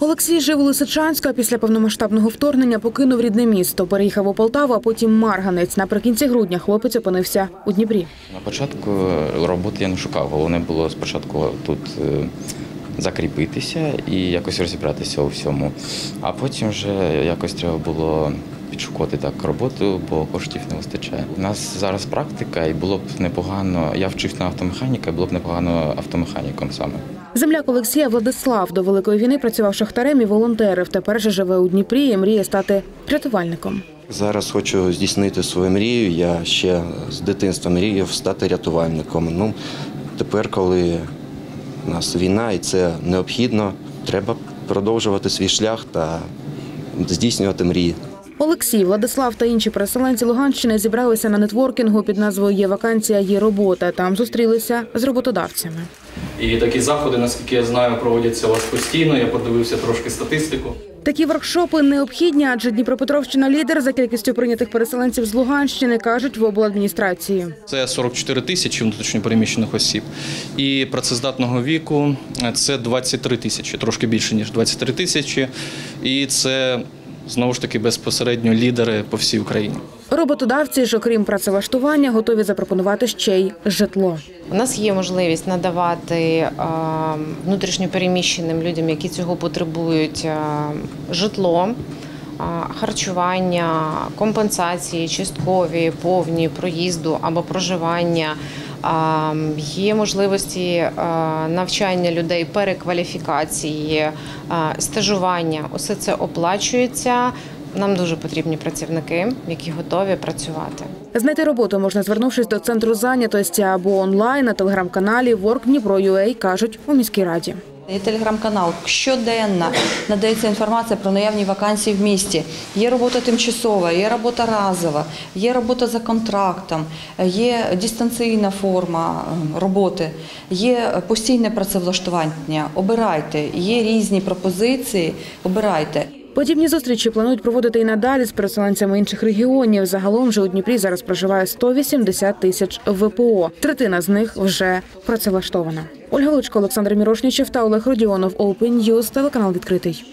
Олексій жив у Лисичанську, а після повномасштабного вторгнення покинув рідне місто. Переїхав у Полтаву, а потім Марганець. Наприкінці грудня хлопець опинився у Дніпрі. На початку роботи я не шукав. Головне було спочатку тут е, закріпитися і якось розібратися у всьому. А потім вже якось треба було підшукати так роботу, бо коштів не вистачає. У нас зараз практика, і було б непогано. Я вчився на автомеханіка, і було б непогано автомеханіком саме. Земляк Олексія Владислав до великої війни працював шахтарем і волонтерив. Тепер же живе у Дніпрі і мріє стати рятувальником. Зараз хочу здійснити свою мрію. Я ще з дитинства мріяв стати рятувальником. Ну, тепер, коли у нас війна і це необхідно, треба продовжувати свій шлях та здійснювати мрії. Олексій, Владислав та інші переселенці Луганщини зібралися на нетворкінгу під назвою Є вакансія, є робота. Там зустрілися з роботодавцями. І такі заходи, наскільки я знаю, проводяться у вас постійно. Я подивився трошки статистику. Такі воркшопи необхідні, адже Дніпропетровщина лідер за кількістю прийнятих переселенців з Луганщини, кажуть в обладміністрації. Це 44 тисячі внутрішньопереміщених осіб. І працездатного віку це 23 тисячі, трошки більше ніж 23 тисячі. І це знову ж таки безпосередньо лідери по всій Україні. Роботодавці ж, окрім працевлаштування, готові запропонувати ще й житло. У нас є можливість надавати е, внутрішньопереміщеним людям, які цього потребують, житло, харчування, компенсації, часткові, повні проїзду або проживання. Є можливості навчання людей, перекваліфікації, стажування. Усе це оплачується. Нам дуже потрібні працівники, які готові працювати. Знайти роботу можна звернувшись до центру зайнятості або онлайн на телеграм-каналі WorkDnipro.ua, кажуть у міській раді. Є телеграм-канал. Щоденно надається інформація про наявні вакансії в місті. Є робота тимчасова, є робота разова, є робота за контрактом, є дистанційна форма е, роботи, є постійне працевлаштування. Обирайте, є різні пропозиції. Обирайте. Подібні зустрічі планують проводити і надалі з переселенцями інших регіонів. Загалом же у Дніпрі зараз проживає 180 тисяч ВПО. Третина з них вже працевлаштована. Ольга Лучко, Олександр Мірошнічев та Олег Родіонов. Open News, телеканал відкритий.